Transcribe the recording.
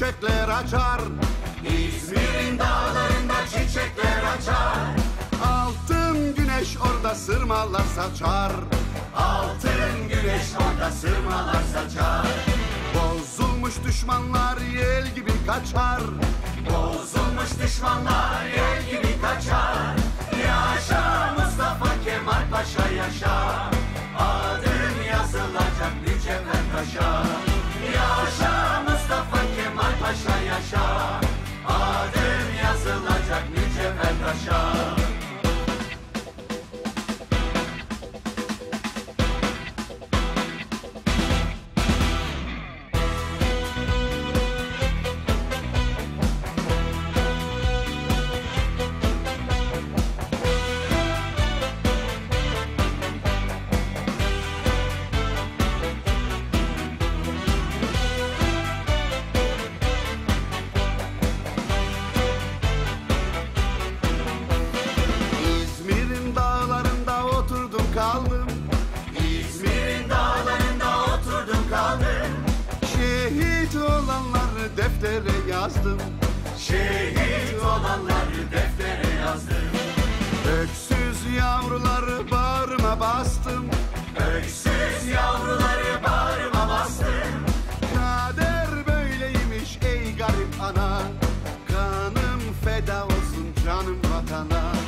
çiçekler açar. İzmir'in dağlarında çiçekler açar. Altın güneş orada sırmalar saçar. Altın güneş orada sırmalar saçar. Bozulmuş düşmanlar yel gibi kaçar. Bozulmuş düşmanlar yel gibi kaçar. Yaşa Mustafa Kemal Paşa yaşa Paşa Şehit olanları deftere yazdım. Şehit olanları deftere yazdım. Öksüz yavruları bağrıma bastım. Öksüz yavruları bağrıma bastım. Kader böyleymiş ey garip ana. Kanım feda olsun canım vatana